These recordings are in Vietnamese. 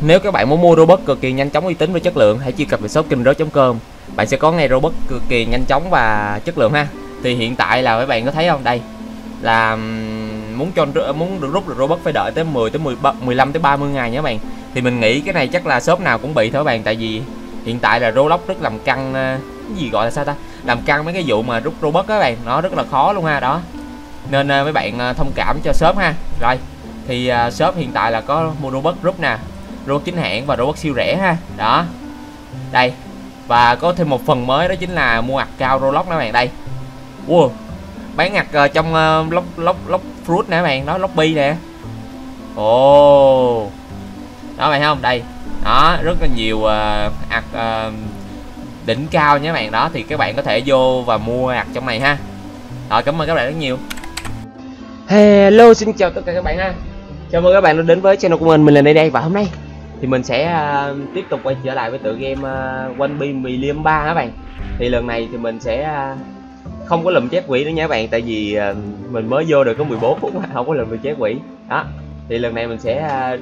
nếu các bạn muốn mua robot cực kỳ nhanh chóng uy tín và chất lượng, hãy truy cập về shop kinh com. Bạn sẽ có ngay robot cực kỳ nhanh chóng và chất lượng ha. Thì hiện tại là các bạn có thấy không? Đây. Là muốn cho, muốn được rút được robot phải đợi tới 10 tới 10 15 tới 30 ngày nha các bạn. Thì mình nghĩ cái này chắc là shop nào cũng bị thôi các bạn. Tại vì hiện tại là Roblox rất làm căng cái gì gọi là sao ta? Làm căng mấy cái vụ mà rút robot các bạn. Nó rất là khó luôn ha, đó. Nên mấy bạn thông cảm cho shop ha. Rồi. Thì ờ, shop hiện tại là có mua robot rút nè robot chính hãng và robot siêu rẻ ha. Đó. Đây. Và có thêm một phần mới đó chính là mua ạc cao Roblox nè bạn đây. Wow. Bán ạc uh, ờ, trong uh, lốc lốc lốc fruit nè bạn đó lobby nè. Ồ. Oh. đó bạn không? Đây. Đó rất là nhiều uh, ạc uh, đỉnh cao nhé bạn. Đó thì các bạn có thể vô và mua ạc trong này ha. Rồi cảm ơn các bạn rất nhiều. Hello xin chào tất cả các bạn ha. Chào mừng các bạn đã đến với channel của mình. Mình là đây đây và hôm nay thì mình sẽ uh, tiếp tục quay trở lại với tựa game uh, One Piece Million 3 các bạn? Thì lần này thì mình sẽ uh, không có lùm chép quỷ nữa nha các bạn tại vì uh, mình mới vô được có 14 phút mà không có lùm được chép quỷ. Đó thì lần này mình sẽ uh,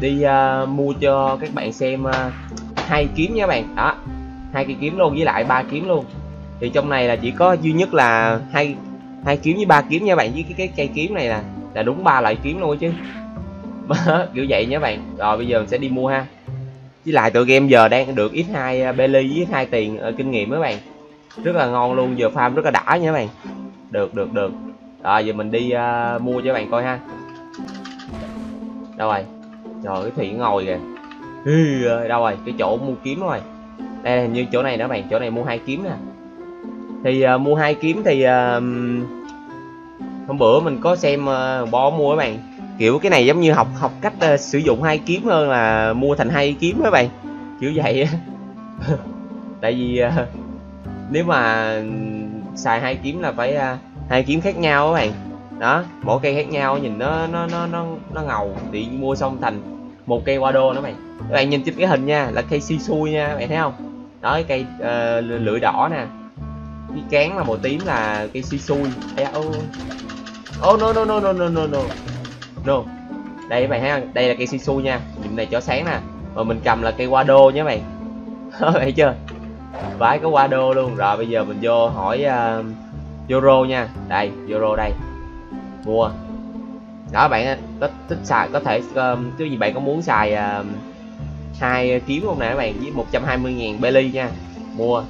đi uh, mua cho các bạn xem uh, hai kiếm nha các bạn. Đó hai cây kiếm luôn với lại ba kiếm luôn. Thì trong này là chỉ có duy nhất là hai hai kiếm với ba kiếm nha bạn với cái cái cây kiếm này là là đúng ba loại kiếm luôn chứ. kiểu vậy nhé bạn. Rồi bây giờ mình sẽ đi mua ha. Với lại tựa game giờ đang được x2 à, belly với hai tiền uh, kinh nghiệm mấy bạn. Rất là ngon luôn giờ farm rất là đã nha các bạn. Được được được. Rồi giờ mình đi uh, mua cho các bạn coi ha. Đâu rồi? Trời cái thủy ngồi kìa. Hì, đâu rồi? Cái chỗ mua kiếm rồi. Đây là như chỗ này đó bạn. Chỗ này mua hai kiếm nè. Thì uh, mua hai kiếm thì uh, hôm bữa mình có xem uh, bo mua các bạn kiểu cái này giống như học học cách uh, sử dụng hai kiếm hơn là mua thành hai kiếm các bạn. Kiểu vậy tại vì uh, nếu mà xài hai kiếm là phải uh, hai kiếm khác nhau các bạn. Đó mỗi cây khác nhau nhìn nó nó nó nó nó ngầu. Thì mua xong thành một cây qua đô nữa mày các bạn nhìn trên cái hình nha là cây si xui nha các bạn thấy không? Đó cái cây uh, lưỡi đỏ nè. Cái cán là màu tím là cây si xui. Oh. oh no no no no no no no no đây các bạn thấy không? Đây là cây sisu nha. Nhìn này cho sáng nè. Và mình cầm là cây qua đô nhé mày thấy chưa? Vái có qua đô luôn. Rồi bây giờ mình vô hỏi ờ, uh, euro nha. Đây euro đây. Mua. Đó bạn có thích xài có thể um, cái gì bạn có muốn xài uh, hai kiếm không nè các bạn? Với 120 ngàn belly nha. Mua.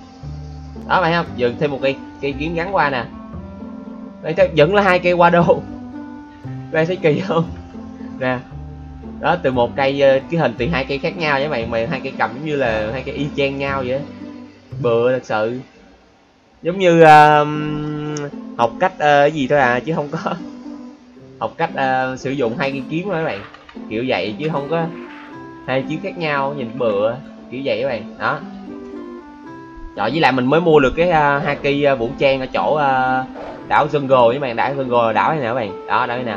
Đó bạn không? Dừng thêm một cây cây kiếm gắn qua nè. Đây vẫn là hai cây qua đô bạn thấy kỳ không? Nè. Đó từ một cây ờ, cái hình từ hai cây khác nhau với bạn mà hai cây cầm giống như là hai cây y chang nhau vậy bựa thật sự. Giống như uh, học cách uh, cái gì thôi à chứ không có. Học cách uh, sử dụng hai cây kiếm đó các bạn. Kiểu vậy chứ không có. Hai kiếm khác nhau nhìn bựa kiểu vậy các bạn. Đó. Rồi với lại mình mới mua được cái uh, haki uh, vũ trang ở chỗ uh, đảo Jungle với bạn đảo Jungle đảo này nè các bạn. Đó đây nè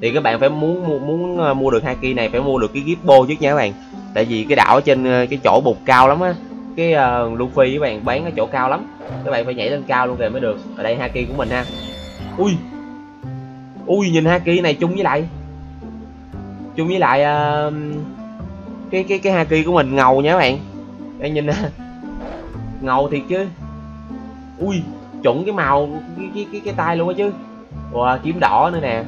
thì các bạn phải muốn muốn, muốn mua được haki này phải mua được cái Gippo trước nha các bạn. Tại vì cái đảo ở trên ờ, cái chỗ bục cao lắm á cái uh, Luffy các bạn bán ở chỗ cao lắm. Các bạn phải nhảy lên cao luôn kìa mới được. Ở đây haki của mình ha. Ui. Ui nhìn haki này chung với lại chung với lại uh, cái cái cái haki của mình ngầu nha các bạn. Đây nhìn nè. Ngầu thiệt chứ. Ui chuẩn cái màu cái cái cái, cái tay luôn á chứ. Wow, kiếm đỏ nữa nè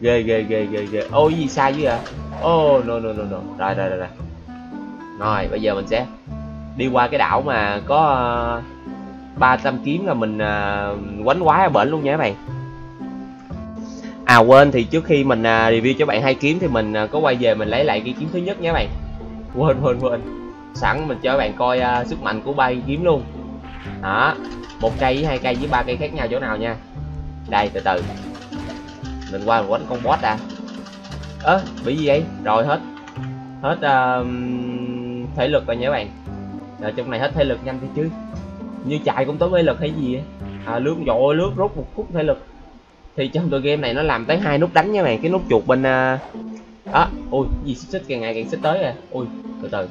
ghê ghê ghê ghê ghê. Ôi gì sai chứ à ô no no no no. Rồi rồi rồi rồi rồi bây giờ mình sẽ đi qua cái đảo mà có uh, trăm kiếm là mình uh, quánh quái ở bển luôn nha các bạn. À quên thì trước khi mình uh, review cho bạn hai kiếm thì mình uh, có quay về mình lấy lại cái kiếm thứ nhất nha các bạn. Quên quên quên. Sẵn mình cho các bạn coi uh, sức mạnh của ba kiếm luôn. Đó một cây với hai cây với ba cây khác nhau chỗ nào nha. Đây từ từ mình qua mình quánh con boss đã. Ớ à, bị gì vậy? Rồi hết. Hết uh, thể lực rồi nha các bạn. Rồi trong này hết thể lực nhanh thì chứ. Như chạy cũng tới mấy lực hay gì à lướt dội lướt rút một phút thể lực. Thì trong tựa game này nó làm tới hai nút đánh nha bạn. Cái nút chuột bên ờ, uh... đó ui gì xích xích càng ngày càng xích tới à. Ui từ từ.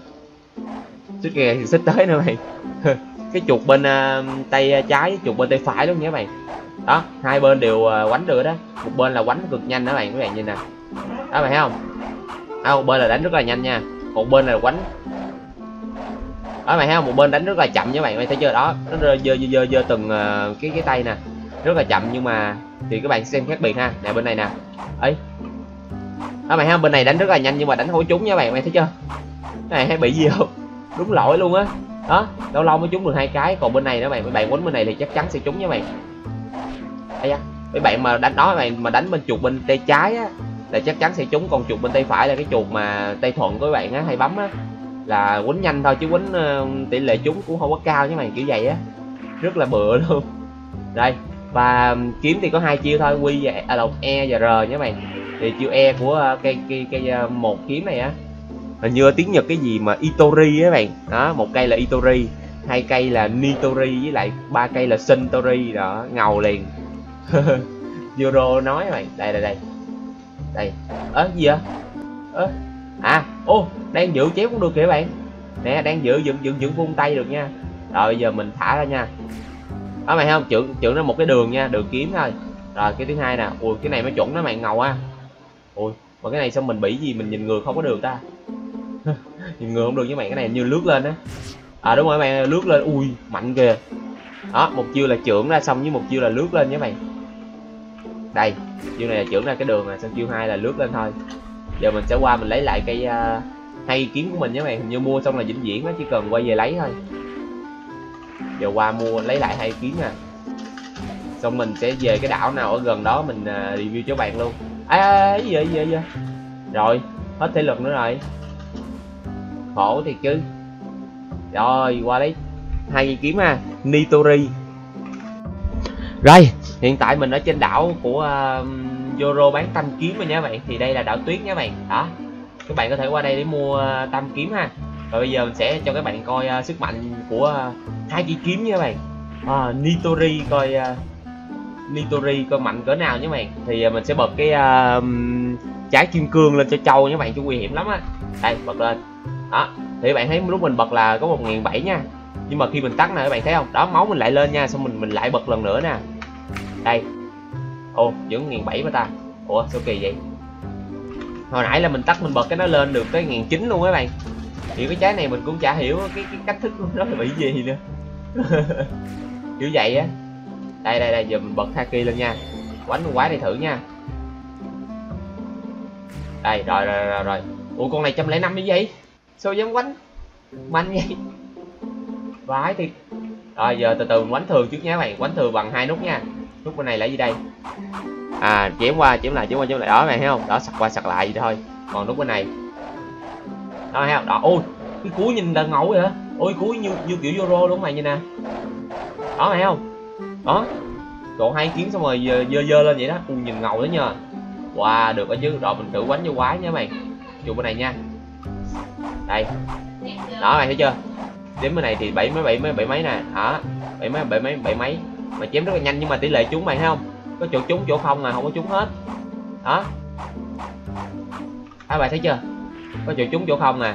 Xích càng ngày càng xích tới nữa bạn. Cái chuột bên uh, tay trái chuột bên tay phải luôn nha mày. bạn đó hai bên đều ờ, quánh được đó. Một bên là quánh cực nhanh đó bạn các bạn nhìn nè. Đó bạn thấy không? À, một bên là đánh rất là nhanh nha. Một bên là quánh. Đó bạn thấy không? Một bên đánh rất là chậm nha bạn mày thấy chưa? Đó nó rơi dơ dơ dơ từng uh, cái cái tay nè. Rất là chậm nhưng mà thì các bạn xem khác biệt ha. Nè bên này nè. Ấy. Đó bạn thấy không? Bên này đánh rất là nhanh nhưng mà đánh không trúng nha bạn mày thấy chưa? Cái này hay bị gì không? Đúng lỗi luôn á. Đó lâu lâu mới trúng được hai cái. Còn bên này đó bạn bạn quánh bên này thì chắc chắn sẽ trúng nha bạn đây mấy bạn mà đánh đó mày mà đánh bên chuột bên tay trái á là chắc chắn sẽ trúng còn chuột bên tay phải là cái chuột mà tay thuận của các bạn á hay bấm á. Là quýnh nhanh thôi chứ quýnh uh, ờ, tỷ lệ trúng cũng không có cao chứ mày kiểu vậy á. Rất là bựa luôn. Đây và kiếm thì có hai chiêu thôi quy và à, đọc e và r nhé mày thì chiêu e của uh, cây cây cây uh, một kiếm này á hình như tiếng nhật cái gì mà itori á bạn. Đó một cây là itori hai cây là nitori với lại ba cây là sintori đó ngầu liền. Euro nói mày, đây đây đây. Đây. Ớ gì vậy? Ớ à ô đang giữ chéo cũng được kìa bạn. Nè đang giữ dựng dựng dựng vung tay được nha. Rồi bây giờ mình thả ra nha. Đó mày không? Trưởng trưởng ra một cái đường nha đường kiếm thôi. Rồi cái thứ hai nè. Ui cái này mới chuẩn đó mày ngầu á ui mà cái này xong mình bị gì mình nhìn người không có được ta? Nhìn người không được với mày cái này như lướt lên á. À đúng rồi mày lướt lên. Ui mạnh kìa. Đó một chiêu là trưởng ra xong với một chiêu là lướt lên với mày đây chiêu này là trưởng ra cái đường này xong chiêu hai là lướt lên thôi. Giờ mình sẽ qua mình lấy lại cây uh, à, hay kiếm của mình nhé mày hình như mua xong là vĩnh viễn nó chỉ cần quay về lấy thôi. Giờ qua mua lấy lại hay kiếm nè. Xong mình sẽ về cái đảo nào ở gần đó mình uh, review cho bạn luôn. À, à, à gì vậy gì vậy? Rồi hết thể lực nữa rồi. Khổ thì chứ. Rồi qua lấy hai cây kiếm ha. Nitori. Rồi hiện tại mình ở trên đảo của ờ, uh, Zoro bán tam kiếm rồi nha bạn. Thì đây là đảo tuyết nha bạn. Đó. Các bạn có thể qua đây để mua uh, tam kiếm ha. Và bây giờ mình sẽ cho các bạn coi uh, sức mạnh của uh, hai cây kiếm nha bạn. À, Nitori coi uh, Nitori coi mạnh cỡ nào nhé bạn. Thì uh, mình sẽ bật cái uh, trái kim cương lên cho trâu nhé bạn chứ nguy hiểm lắm á. Đây bật lên. Đó. Thì bạn thấy lúc mình bật là có một nghìn bảy nha. Nhưng mà khi mình tắt nè các bạn thấy không? Đó máu mình lại lên nha xong mình mình lại bật lần nữa nè đây. Ồ vẫn nghìn bảy mà ta. Ủa sao kỳ vậy? Hồi nãy là mình tắt mình bật cái nó lên được tới ngàn chín luôn các bạn thì cái trái này mình cũng chả hiểu cái, cái cách thức của nó là bị gì nữa. Kiểu vậy á. Đây đây đây giờ mình bật haki lên nha. Quánh con quái này thử nha. Đây rồi rồi rồi rồi. Ủa con này trăm lẻ năm như vậy sao dám quánh? Mạnh vậy. Vãi thì rồi giờ từ từ mình quánh thường trước nha các bạn quánh thường bằng hai nút nha nút bên này là gì đây? À chém qua chém lại chém qua chém lại. Đó mày thấy không? Đó sặc qua sặc lại vậy thôi. Còn nút bên này. Đó thấy không? Đó ôi cái cuối nhìn là ngầu vậy ôi cuối như như kiểu euro đúng mày như nè đó thấy không? Đó. Còn hai kiếm xong rồi dơ dơ lên vậy đó. Ui nhìn ngầu đó nha. Wow được đó chứ. Rồi mình thử quánh cho quái nha mày. Chụp bên này nha. Đây. Đó mày thấy chưa? Đến bên này thì bảy mấy bảy mấy bảy mấy nè. Hả, bảy mấy bảy mấy bảy mấy mà chém rất là nhanh nhưng mà tỷ lệ trúng mày thấy không? Có chỗ trúng chỗ không mà không có trúng hết. Đó. Các bạn thấy chưa? Có chỗ trúng chỗ không nè.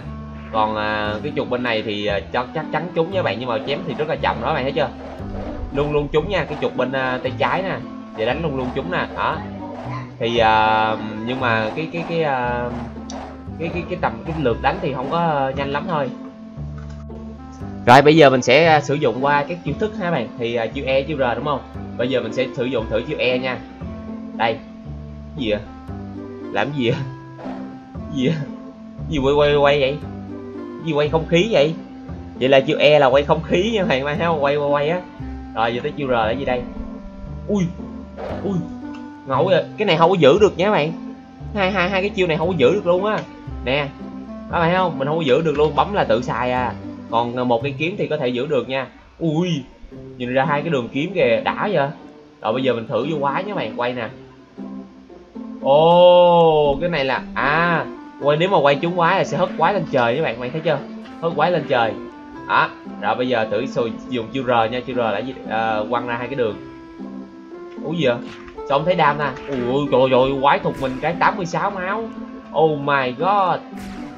Còn à, cái chuột bên này thì à, cho chắc chắn trúng với bạn nhưng mà chém thì rất là chậm đó bạn thấy chưa? Luôn luôn trúng nha cái chuột bên à, tay trái nè. Để đánh luôn luôn trúng nè đó. Thì à, nhưng mà cái cái cái à, cái cái cái tầm cái lượt đánh thì không có nhanh lắm thôi rồi bây giờ mình sẽ à, sử dụng qua các chiêu thức ha bạn. Thì uh, chiêu E chiêu R đúng không? Bây giờ mình sẽ sử dụng thử chiêu E nha. Đây. Gì vậy? Làm gì vậy? Gì vậy? Gì quay quay quay vậy? Gì quay không khí vậy? Vậy là chiêu E là quay không khí nha bạn mai không? Quay quay quay á. Rồi giờ tới chiêu R là gì đây? Ui ui ngẫu vậy. Cái này không có giữ được nha bạn. Hai hai hai cái chiêu này không có giữ được luôn á. Nè Các bạn thấy không? Mình không có giữ được luôn bấm là tự xài à còn một cái kiếm thì có thể giữ được nha. Ui nhìn ra hai cái đường kiếm kìa đã vậy. Rồi bây giờ mình thử vô quái nhé bạn quay nè. Oh cái này là à quay nếu mà quay trúng quái là sẽ hất quái lên trời các bạn bạn thấy chưa? Hất quái lên trời. Đó rồi bây giờ thử dùng chiêu r nha chiêu r là gì? À, quăng ra hai cái đường. Ủa gì vậy? Sao không thấy đam nè ui trời ơi quái thục mình cái 86 máu. Oh my god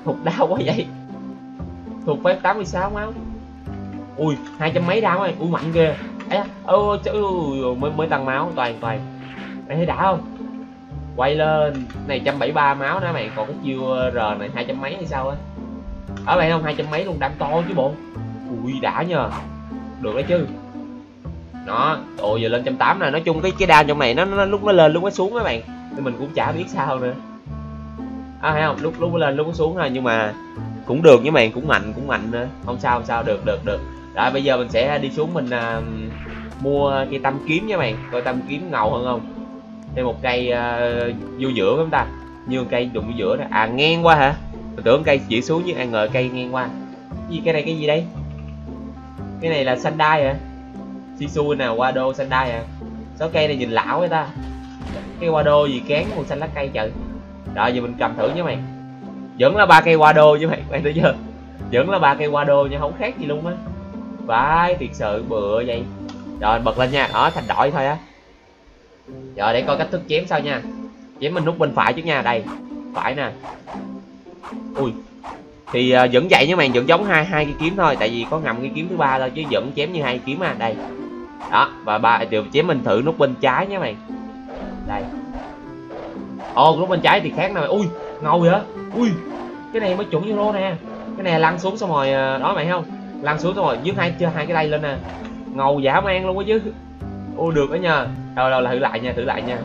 thục đau quá vậy thuộc phép 86 máu. Ui hai trăm mấy đau ơi ui mạnh ghê. Ấy ôi ôi mới mới tăng máu toàn toàn. Mày thấy đã không? Quay lên này 173 máu nữa mày còn cái chiêu r này hai trăm mấy hay sao á? Ở đây không hai trăm mấy luôn đam to chứ bộ. Ui đã nhờ. Được đấy chứ. Đó ồ giờ lên trăm tám nè. Nói chung cái cái đao trong này nó, nó lúc nó lên lúc nó xuống các bạn. Thì mình cũng chả biết sao nữa. À thấy không? Lúc lúc nó lên lúc nó xuống rồi nhưng mà cũng được với bạn cũng mạnh cũng mạnh nữa không sao không sao được được được. Rồi bây giờ mình sẽ đi xuống mình uh, mua cây tâm kiếm nha bạn. Coi tâm kiếm ngầu hơn không? Thêm một cây à, uh, vô giữa chúng ta? Như cây đụng vô giữa đó à ngang qua hả? Mình tưởng cây chỉ xuống nhưng à ngờ cây ngang qua. Gì cái này cái gì đấy cái này là xanh đai hả? Shisu nè, Wado xanh đai số cây này nhìn lão vậy ta? Cái Wado gì kén màu xanh lá cây trời? Rồi giờ mình cầm thử nha mày vẫn là ba cây Wado chứ mày mày thấy chưa? Vẫn là ba cây Wado nha không khác gì luôn á. Vãi thiệt sự bựa vậy. Rồi bật lên nha. Đó thành đội thôi á. Rồi để coi cách thức chém sao nha. Chém mình nút bên phải trước nha đây. Phải nè. Ui. Thì uh, vẫn vậy nhưng mà vẫn giống hai hai cái kiếm thôi tại vì có ngầm cái kiếm thứ ba thôi chứ vẫn chém như hai kiếm à đây. Đó và ba điều chém mình thử nút bên trái nhé mày đây. Ô nút bên trái thì khác nè ui ngầu vậy ui. Cái này mới chuẩn euro nè. Cái này lăn xuống xong rồi à, đó mày không? Lăn xuống xong rồi dưới hai chưa hai cái đây lên nè. Ngầu giả man luôn á chứ. Ui được đó nha. Rồi rồi là thử lại nha, thử lại nha.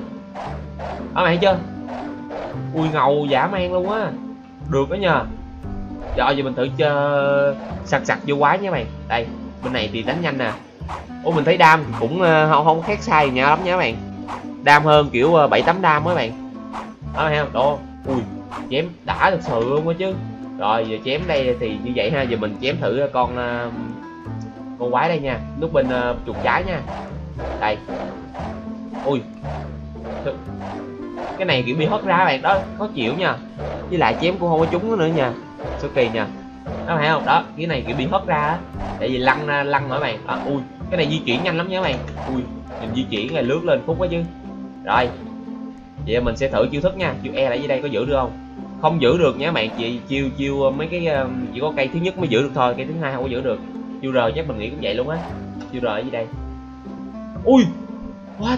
Đó, mày thấy chưa? Ui, ngầu giả man luôn á. Được đó nha. Rồi giờ mình thử chơi sặc sặc vô quái nhé mày. Đây, bên này thì đánh nhanh nè. Ô, mình thấy đam cũng à, không không khác sai nhau lắm nha các bạn. Đam hơn kiểu à, bảy tám đam mấy bạn đó, mày không? Đồ ui chém đã thực sự luôn á chứ. Rồi giờ chém đây thì như vậy ha giờ mình chém thử ờ, con ờ, con quái đây nha. Nút bên uh, chuột trái nha. Đây. Ui. Cái này kiểu bị hất ra bạn đó khó chịu nha. Với lại chém cũng không có trúng nữa nha. Số kỳ nha đó phải không? Đó cái này kiểu bị hất ra á. Tại vì lăn lăn nữa bạn? À, ui cái này di chuyển nhanh lắm nha các bạn. Ui nhìn di chuyển là lướt lên phút quá chứ. Rồi vậy mình sẽ thử chiêu thức nha. Chiêu e lại dưới đây có giữ được không? Không giữ được nhé bạn chị chiêu chiêu ờ, mấy cái ờ, chỉ có cây thứ nhất mới giữ được thôi cây thứ hai không có giữ được. Chiêu r chắc mình nghĩ cũng vậy luôn á. Chiêu r ở dưới đây. Ui! What?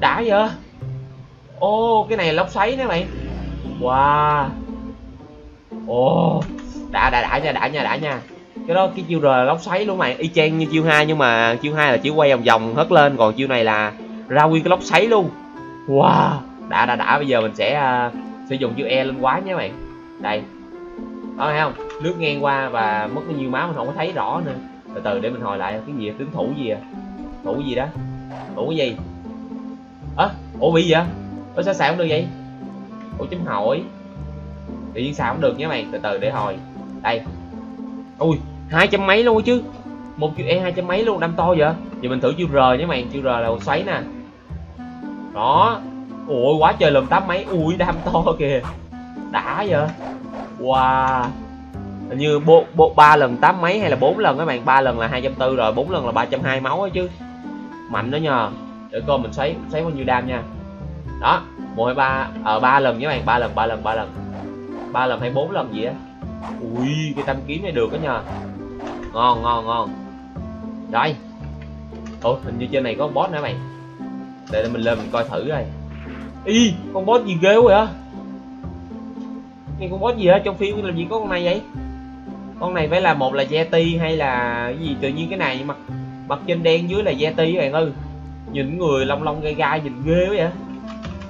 Đã vậy? Ô oh, cái này là lốc xoáy nè bạn wow. Ồ oh, đã đã đã nha đã nha đã nha. Cái đó cái chiêu r là lốc xoáy luôn mày y chang như chiêu hai nhưng mà chiêu hai là chỉ quay vòng vòng hất lên. Còn chiêu này là ra nguyên cái lốc xoáy luôn wow. Đã đã đã. Bây giờ mình sẽ uh, sử dụng chữ e lên quái nhé bạn. Đây. Đó thấy không? Lướt ngang qua và mất bao nhiêu máu mình không có thấy rõ nữa. Từ từ để mình hồi lại cái gì? Tướng thủ gì à? Thủ gì đó? Thủ cái gì? Ớ à, ủa bị gì vậy? Ủa sao xài không được vậy? Ủa chấm hỏi. Tự nhiên xài không được nhé bạn. Từ từ để hồi. Đây. Ui hai trăm mấy luôn chứ. Một chữ e hai trăm mấy luôn. Đâm to vậy? Giờ mình thử chữ r nhé mày. Chữ r là xoáy nè đó. Ui quá trời lùm tám mấy ui, đam to kìa. Đã vậy? Wow. Hình như bộ bộ ba lần tám mấy hay là bốn lần các bạn? Ba lần là hai trăm tư rồi, bốn lần là ba trăm hai máu chứ. Mạnh đó nhờ. Để coi mình xoáy xoáy bao nhiêu đam nha. Đó một hai ba ở ba lần với bạn. Ba lần ba lần ba lần. Ba lần hay bốn lần gì á? Ui, cái tâm kiếm này được đó nhờ. Ngon ngon ngon. Rồi. Ủa, hình như trên này có boss nữa mày để mình lên mình coi thử đây. y con boss gì ghê quá vậy? Nghe con boss gì á trong phim làm gì có con này vậy? Con này phải là một là Yeti hay là cái gì? Tự nhiên cái này mặt mặt trên đen dưới là Yeti các bạn ơi. Nhìn người long long gai gai nhìn ghê quá vậy.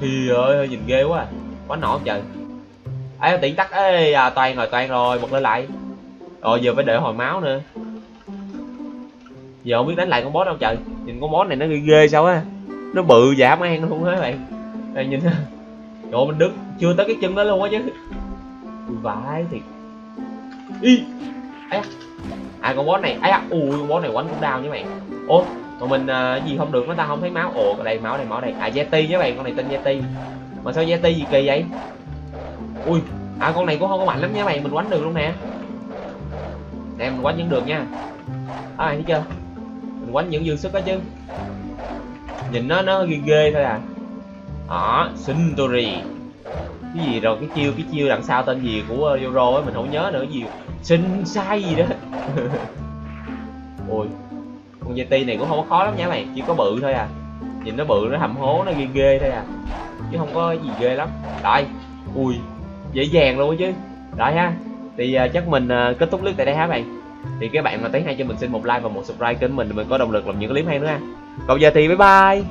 Thì ơi nhìn ghê quá à. quá nổ trời. Ấy tiện tắt. Ê à, toàn rồi toàn rồi bật lên lại. Rồi giờ phải để hồi máu nữa. Giờ không biết đánh lại con boss đâu trời. Nhìn con boss này nó ghê ghê sao á nó bự dã man luôn á bạn. Này nhìn chỗ mình đứng chưa tới cái chân đó luôn á chứ. Vãi thiệt. Y ai à con boss này. Ai à, ui con boss này quánh cũng đau nha bạn. Ô còn mình à, gì không được nó ta không thấy máu. Ồ đây máu đây máu đây à Yeti nhé bạn con này tên Yeti. Mà sao Yeti gì kỳ vậy? Ui à con này cũng không có mạnh lắm nha bạn mình quánh được luôn nè. Nè mình quánh vẫn được nha. À thấy chưa? Mình quánh vẫn dư sức đó chứ nhìn nó nó ghê ghê thôi à. Đó Suntory. Cái gì rồi cái chiêu cái chiêu đằng sau tên gì của ờ, Euro ấy mình không nhớ nữa gì? Sinh sai gì đó. Ôi con Yeti này cũng không có khó lắm nha mày, chỉ có bự thôi à. Nhìn nó bự nó hầm hố nó ghê ghê thôi à. Chứ không có gì ghê lắm. Đây ui dễ dàng luôn chứ. Rồi ha thì uh, chắc mình uh, kết thúc clip tại đây ha bạn thì các bạn mà thấy hay cho mình xin một like và một subscribe kênh mình để mình có động lực làm những clip hay nữa ha còn giờ thì bye bye.